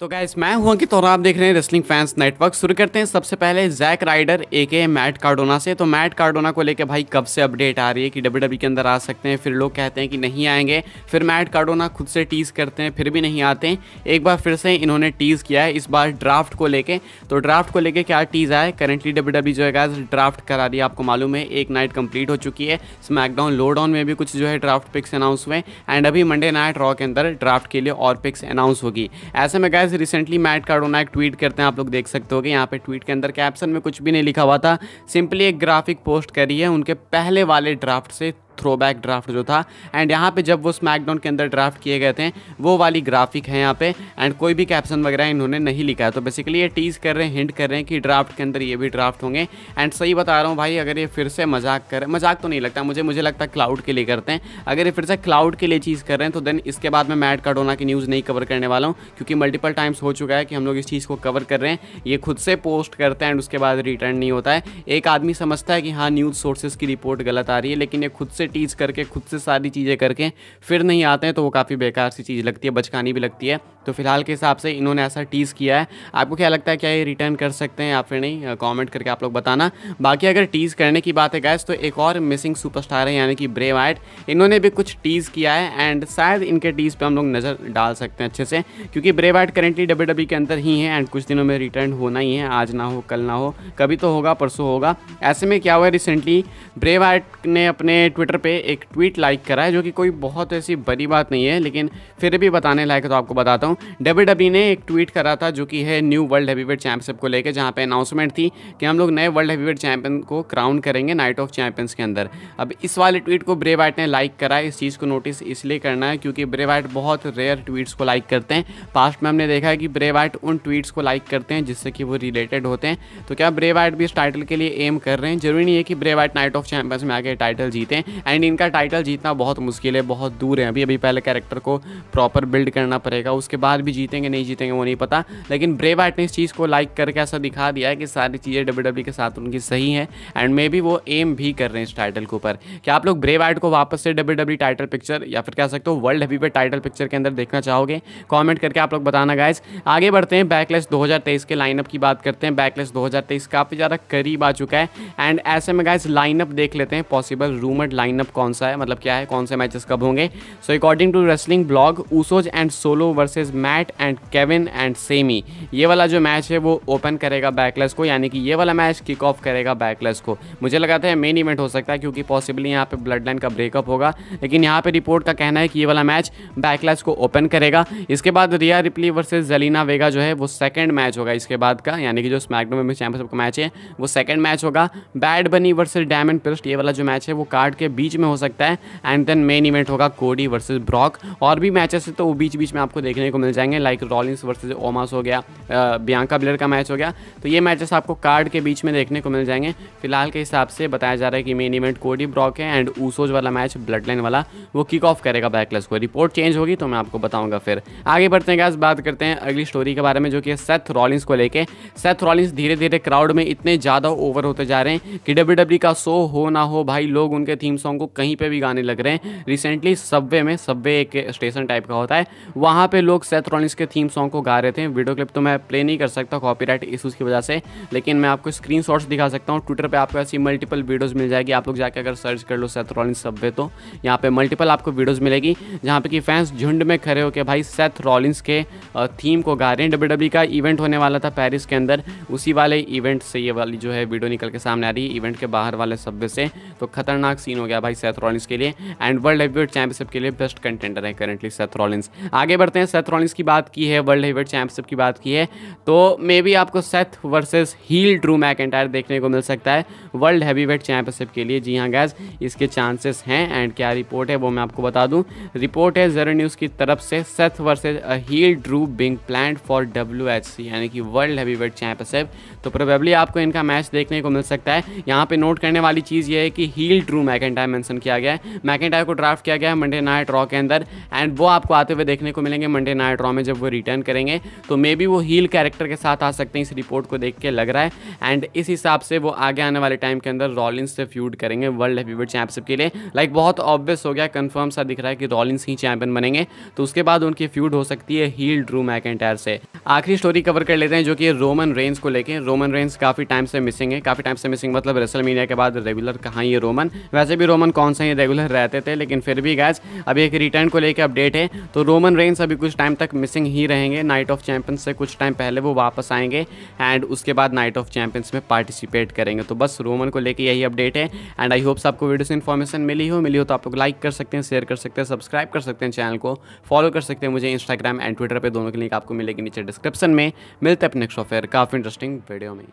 तो गैस मैं हूँ कि तो आप देख रहे हैं रेसलिंग फैंस नेटवर्क शुरू करते हैं। सबसे पहले जैक राइडर ए के मैट कार्डोना से। तो मैट कार्डोना को लेकर भाई कब से अपडेट आ रही है कि डब्ल्यू के अंदर आ सकते हैं? फिर लोग कहते हैं कि नहीं आएँगे। फिर मैट कार्डोना खुद से टीज़ करते हैं, फिर भी नहीं आते हैं। एक बार फिर से इन्होंने टीज़ किया है इस बार ड्राफ्ट को लेकर तो ड्राफ्ट को लेकर क्या टीज़ आया? करेंटली डब्ल्यू जो है गैस ड्राफ्ट करा रही है, आपको मालूम है, एक नाइट कंप्लीट हो चुकी है। स्मैकडाउन लो डाउन में भी कुछ जो है ड्राफ्ट पिक्स अनाउंस हुए एंड अभी मंडे नाइट रॉ के अंदर ड्राफ्ट के लिए और पिक्स अनाउंस होगी। ऐसे में गैस रिसेंटली मैट कार्डोना एक ट्वीट करते हैं, आप लोग देख सकते हो कि यहाँ पे ट्वीट के अंदर कैप्शन में कुछ भी नहीं लिखा हुआ था। सिंपली एक ग्राफिक पोस्ट करी है, उनके पहले वाले ड्राफ्ट से थ्रोबैक ड्राफ्ट जो था। एंड यहाँ पे जब वो स्मैकडाउन के अंदर ड्राफ्ट किए गए थे, वो वाली ग्राफिक है यहाँ पे। एंड कोई भी कैप्शन वगैरह इन्होंने नहीं लिखा है। तो बेसिकली ये टीज़ कर रहे हैं हिंट कर रहे हैं कि ड्राफ्ट के अंदर ये भी ड्राफ्ट होंगे। एंड सही बता रहा हूँ भाई, अगर ये फिर से मज़ाक कर, मज़ाक तो नहीं लगता। मुझे मुझे लगता है क्लाउड के लिए करते हैं। अगर ये फिर से क्लाउड के लिए चीज़ कर रहे हैं तो देन इसके बाद मैं मैट कार्डोना की न्यूज़ नहीं कवर करने वाला हूँ। क्योंकि मल्टीपल टाइम्स हो चुका है कि हम लोग इस चीज़ को कवर कर रहे हैं। ये खुद से पोस्ट करते हैं एंड उसके बाद रिटर्न नहीं होता है। एक आदमी समझता है कि हाँ न्यूज़ सोर्सेज की रिपोर्ट गलत आ रही है, लेकिन ये खुद से टीज़ करके, खुद से सारी चीज़ें करके, फिर नहीं आते हैं तो वो काफ़ी बेकार सी चीज़ लगती है, बचकानी भी लगती है। तो फ़िलहाल के हिसाब से इन्होंने ऐसा टीज़ किया है। आपको क्या लगता है, क्या ये रिटर्न कर सकते हैं या फिर नहीं? कमेंट करके आप लोग बताना। बाकी अगर टीज़ करने की बात है गैस तो एक और मिसिंग सुपरस्टार है, यानी कि ब्रेव आइट इन्होंने भी कुछ टीज़ किया है एंड शायद इनके टीज़ पे हम लोग नज़र डाल सकते हैं अच्छे से, क्योंकि ब्रेव आइट करेंटली डब्ल्यू के अंदर ही है एंड कुछ दिनों में रिटर्न होना ही है, आज ना हो, कल ना हो, कभी तो होगा, परसों होगा। ऐसे में क्या हुआ रिसेंटली ब्रेव आइट ने अपने ट्विटर पर एक ट्वीट लाइक करा है, जो कि कोई बहुत ऐसी बड़ी बात नहीं है, लेकिन फिर भी बताने लायक तो आपको बताता हूँ। डब्ल्यू डब्ल्यू ने एक ट्वीट करा था जो कि है न्यू वर्ल्ड हैवीवेट चैंपियनशिप को लेकर, जहाँ पे अनाउंसमेंट थी कि हम लोग नए वर्ल्ड हैवीवेट चैंपियन को क्राउन करेंगे नाइट ऑफ़ चैंपियंस के अंदर। अब इस वाले ट्वीट को ब्रे वाइट ने लाइक करा, इस चीज़ को नोटिस इसलिए करना है क्योंकि ब्रे वाइट बहुत रेयर ट्वीट्स को लाइक करते हैं। पास्ट में हमने देखा है कि ब्रे वाइट उन ट्वीट्स को लाइक करते हैं जिससे कि वो रिलेटेड होते हैं। तो क्या ब्रे वाइट भी इस टाइटल के लिए एम कर रहे हैं? ज़रूरी नहीं है कि Bray Wyatt Night of Champions में आके टाइटल जीतें एंड इनका टाइटल जीतना बहुत मुश्किल है, बहुत दूर है। अभी अभी पहले कैरेक्टर को प्रॉपर बिल्ड करना पड़ेगा, उसके बाद भी जीतेंगे, नहीं जीतेंगे, वो नहीं पता। लेकिन ब्रेव आर्ट ने इस चीज़ को लाइक करके ऐसा दिखा दिया है कि सारी चीज़ें डब्ल्यू डब्ल्यू के साथ उनकी सही है एंड मे बी वो एम भी कर रहे हैं इस टाइटल के ऊपर। क्या आप लोग ब्रेव आर्ट को वापस से डब्ल्यू टाइटल पिक्चर या फिर कह सकते हो वर्ल्ड हैवी टाइटल पिक्चर के अंदर देखना चाहोगे? कॉमेंट करके आप लोग बताना गाइज़ आगे बढ़ते हैं बैकलेस दो के लाइनअप की बात करते हैं। बैकलेस दो काफ़ी ज़्यादा करीब आ चुका है एंड ऐसे में गाइज़ लाइनअप देख लेते हैं। पॉसिबल रूमड लाइनअप कौन सा है? मतलब क्या है? कौन से मैचेस कब होंगे? So according to wrestling blog Usos and Solo versus Matt and Kevin and Sami ये वाला जो मैच है, वो ओपन करेगा बैकलेस को, यानी कि ये वाला मैच किक ऑफ़ करेगा बैकलेस को। मुझे लगाता है मेन इवेंट हो सकता है, क्योंकि पॉसिबली यहाँ पे ब्लड लाइन का ब्रेकअप होगा। लेकिन यहाँ पे रिपोर्ट का कहना है कि ये वाला मैच बैकलेस को ओपन करेगा। इसके बाद रिया रिप्ली वर्सेज जलीना वेगा जो है, वो सेकेंड मैच होगा इसके बाद का। यानी कि जो स्मैकडो में चैंपियनशिप का मैच है, वो सेकेंड मैच होगा। Bad Bunny versus Damian Priest ये वाला जो मैच है, वो कार्ड के बीच में हो सकता है। एंड देन मेन इवेंट होगा कोडी वर्सेज ब्रॉक और भी मैचेस है तो वो बीच बीच में आपको देखने को मिल जाएँगे लाइक रॉलिंग्स वर्सेज ओमास हो गया बियांका ब्लेयर का मैच हो गया। तो ये मैचेस आपको कार्ड के बीच में देखने को मिल जाएँगे। फ़िलहाल के हिसाब से बताया जा रहा है कि मेन इवेंट कोडी ब्रॉक है एंड ऊसोज वाला मैच ब्लड लाइन वाला, वो किक ऑफ़ करेगा बैकलेस को। रिपोर्ट चेंज होगी तो मैं आपको बताऊँगा फिर। आगे बढ़ते हैं गैस बात करते हैं अगली स्टोरी के बारे में, जो कि सेथ रॉलिंस को लेके। सेथ रॉलिंस धीरे धीरे क्राउड में इतने ज़्यादा ओवर होते जा रहे हैं कि डब्ल्यू डब्ल्यू का शो हो ना हो, भाई लोग उनके थीम सॉन्ग को कहीं पर भी गाने लग रहे हैं। रिसेंटली सबवे में सबवे एक स्टेशन टाइप का होता है, वहाँ पे लोग सेथ रॉलिंस के थीम सॉन्ग को गा रहे थे। वीडियो क्लिप तो मैं प्ले नहीं कर सकता कॉपीराइट इशूज़ की वजह से, लेकिन मैं आपको स्क्रीन दिखा सकता हूँ। ट्विटर पर आपको ऐसी मल्टीपल वीडियोज़ मिल जाएगी। आप लोग जाकर अगर सर्च कर लो सेथ रॉलिंस सबवे तो यहाँ पे मल्टीपल आपको वीडियोज़ मिलेगी, जहाँ पे कि फैंस झुंड में खड़े होकर भाई सेथ रॉलिंस के थीम को गा रहे हैं। डब्ल्यू का इवेंट होने वाला था पेरिस के अंदर। उसी वाले इवेंट से ये वाली जो है वीडियो निकल के सामने आ रही है इवेंट के बाहर वाले सबवे से। तो खतरनाक सीन हो गया भाई सेथ रॉलिंस के लिए। एंड वर्ल्ड हेवीवेट चैंपियनशिप के लिए बेस्ट कंटेंटर है करेंटली सेथ रॉलिंस आगे बढ़ते हैं सेथ की बात की है वर्ल्ड हेवीवेट चैंपियनशिप की बात की है तो मे बी आपको Seth versus heel Drew McIntyre देखने को मिल सकता है वर्ल्ड हैवीवेट चैंपियनशिप के लिए। जी हाँ गैस इसके चांसेस हैं एंड क्या रिपोर्ट है वो मैं आपको बता दूँ। रिपोर्ट है जरा न्यूज़ की तरफ़ से Seth versus heel Drew being plan for W यानी कि वर्ल्ड हैवीवेट चैंपियनशिप तो प्रोबेबली आपको इनका मैच देखने को मिल सकता है। यहाँ पे नोट करने वाली चीज़ ये है कि हील ड्रू मैकेंटायर मेंशन किया गया है। मैकेंटायर को ड्राफ्ट किया गया है मंडे नाइट रॉ के अंदर एंड वो आपको आते हुए देखने को मिलेंगे मंडे नाइट मैट रॉ में जब वो रिटर्न करेंगे तो मे बी वो हील कैरेक्टर के साथ आ सकते हैं, इस रिपोर्ट को देख के लग रहा है। एंड इस हिसाब से वो आगे आने वाले टाइम के अंदर रॉलिंस से फ्यूड करेंगे वर्ल्ड हैवीवेट चैंपियनशिप के लिए। लाइक बहुत ऑब्वियस हो गया कन्फर्म सा दिख रहा है कि रॉलिंस ही चैंपियन बनेंगे। तो उसके बाद उनकी फ्यूड हो सकती है हील ड्रू मैकेंटायर से। आखिरी स्टोरी कवर कर लेते हैं, जो कि रोमन रेंज को लेके। रोमन रेंज काफ़ी टाइम से मिसिंग है। काफ़ी टाइम से मिसिंग मतलब रेसल के बाद रेगुलर कहाँ ये रोमन वैसे भी रोमन कौन सा ही रेगुलर रहते थे, लेकिन फिर भी गैस अभी एक रिटर्न को लेकर अपडेट है। तो रोमन रेंज अभी कुछ टाइम तक मिसिंग ही रहेंगे। नाइट ऑफ़ चैंपियंस से कुछ टाइम पहले वो वापस आएँगे एंड उसके बाद नाइट ऑफ़ चैंपियंस में पार्टिसिपेट करेंगे। तो बस रोमन को लेकर यही अपडेट है एंड आई होप्स आपको वीडियो से इन्फॉर्मेशन मिली हो। मिली हो तो आप लोग लाइक कर सकते हैं शेयर कर सकते हैं सब्सक्राइब कर सकते हैं चैनल को। फॉलो कर सकते हैं मुझे इंस्टाग्राम एंड ट्विटर पर दोनों के लिंक आपको मिलेगी नीचे डिस्क्रिप्शन में। मिलते हैं अपने नेक्स्ट ऑफेयर काफ़ी इंटरेस्टिंग वीडियो में।